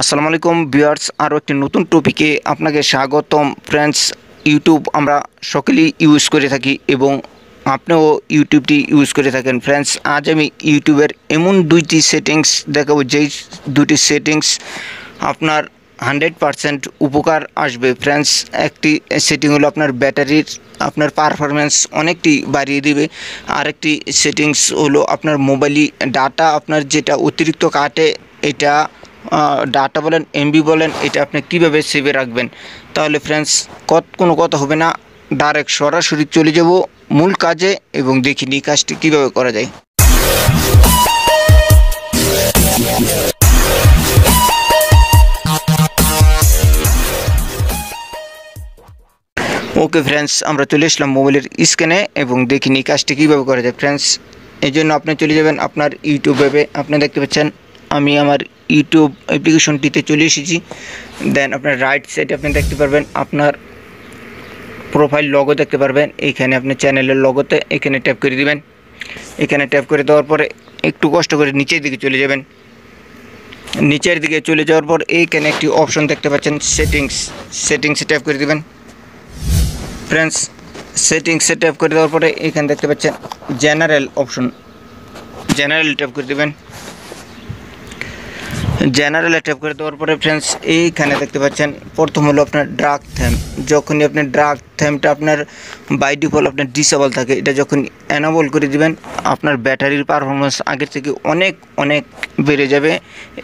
আসসালামু আলাইকুম ভিউয়ার্স আরও একটি নতুন টপিকে আপনাকে স্বাগতম। ফ্রেন্ডস ইউটিউব আমরা সকলেই ইউজ করে থাকি এবং আপনিও ইউটিউবটি ইউজ করে থাকেন। ফ্রেন্ডস আজ আমি ইউটিউবের এমন দুইটি সেটিংস দেখাবো, যেই দুটি সেটিংস আপনার হান্ড্রেড পারসেন্ট উপকার আসবে। ফ্রেন্ডস একটি সেটিং হলো আপনার ব্যাটারির, আপনার পারফরমেন্স অনেকটি বাড়িয়ে দিবে। আরেকটি সেটিংস হলো আপনার মোবাইলি ডাটা আপনার যেটা অতিরিক্ত কাটে, এটা ডাটা বলেন এমবি বলেন, এটা আপনি কীভাবে সেভে রাখবেন? তাহলে ফ্রেন্ডস কত কোনো কথা হবে না। ডাইরেক্ট সরাসরি চলে যাব মূল কাজে এবং দেখিনি কাজটি কীভাবে করা যায়। ওকে ফ্রেন্ডস আমরা চলে আসলাম মোবাইলের স্ক্যানে এবং দেখিনি কাজটি কীভাবে করা যায়। ফ্রেন্ডস এই জন্য আপনি চলে যাবেন আপনার ইউটিউব অ্যাপে আপনি দেখতে পাচ্ছেন, আমি আমার ইউটিউব অ্যাপ্লিকেশনটিতে চলে এসেছি। দেন আপনার রাইট সাইডে আপনি দেখতে পারবেন, আপনার প্রোফাইল লগো দেখতে পারবেন। এইখানে আপনি চ্যানেলের লগোতে এখানে ট্যাপ করে দিবেন। এখানে ট্যাপ করে দেওয়ার পরে একটু কষ্ট করে নিচের দিকে চলে যাবেন। নিচের দিকে চলে যাওয়ার পর এইখানে একটি অপশন দেখতে পাচ্ছেন সেটিংস সেটিংসে ট্যাপ করে দিবেন। ফ্রেন্ডস সেটিংসে ট্যাপ করে দেওয়ার পরে এখানে দেখতে পাচ্ছেন জেনারেল অপশন জেনারেল ট্যাপ করে দেবেন। জেনারেলে ট্যাপ করে দেওয়ার পরে ফ্রেন্ডস এইখানে দেখতে পাচ্ছেন, প্রথম হলো আপনার ড্রাগ থ্যাম যখনই আপনি ড্রাগ থ্যামটা আপনার বাই ডিফল্ট আপনার ডিসেবল থাকে, এটা যখন অ্যানাবল করে দিবেন, আপনার ব্যাটারির পারফরমেন্স আগের থেকে অনেক অনেক বেড়ে যাবে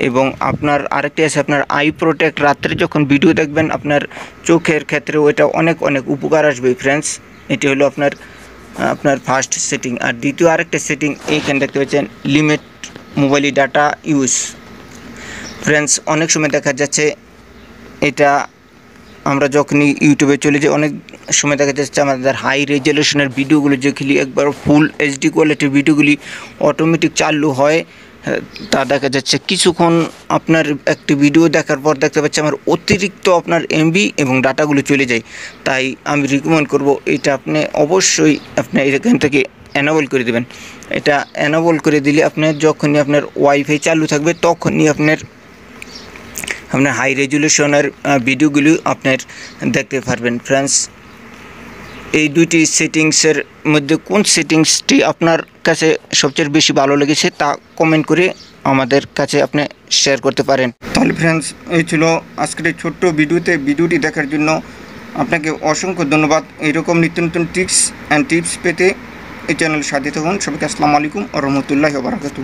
এবং আপনার আরেকটি আছে, আপনার আই প্রোটেক্ট রাত্রে যখন ভিডিও দেখবেন, আপনার চোখের ক্ষেত্রে ওইটা অনেক অনেক উপকার আসবে ফ্রেন্ডস এটি হলো আপনার আপনার ফার্স্ট সেটিং আর দ্বিতীয় আরেকটা সেটিং এইখানে দেখতে পাচ্ছেন limit mobile data use friends অনেক সময় দেখা যাচ্ছে এটা আমরা যখনই ইউটিউবে চলে যাই, অনেক সময় দেখা যাচ্ছে আমাদের হাই রেজলিউশনের ভিডিওগুলো যেগুলি একবার ফুল এইচডি কোয়ালিটির ভিডিওগুলি অটোমেটিক চালু হয় তা দেখা যাচ্ছে। কিছুক্ষণ আপনার একটি ভিডিও দেখার পর দেখতে পাচ্ছি আমার অতিরিক্ত আপনার এমবি এবং ডাটাগুলো চলে যায়। তাই আমি রিকমেন্ড করব এটা আপনি অবশ্যই আপনি এখান থেকে অ্যানাবল করে দেবেন। এটা অ্যানাবল করে দিলে আপনার যখনই আপনার ওয়াইফাই চালু থাকবে, তখনই আপনার আপনার হাই রেজুলেশনের ভিডিওগুলি আপনার দেখতে পারবেন। ফ্রেন্ডস এই দুইটি সেটিংসের মধ্যে কোন সেটিংসটি আপনার কাছে সবচেয়ে বেশি ভালো লেগেছে তা কমেন্ট করে আমাদের কাছে আপনি শেয়ার করতে পারেন। তাহলে ফ্রেন্ডস এই ছিল আজকের এই ছোট্ট ভিডিওতে ভিডিওটি দেখার জন্য আপনাকে অসংখ্য ধন্যবাদ। এইরকম নিত্য নতুন টিপস অ্যান্ড টিপস পেতে এই চ্যানেল সাথে থাকুন। সবাইকে আসসালামু আলাইকুম রহমতুল্লাহ বারাকাতু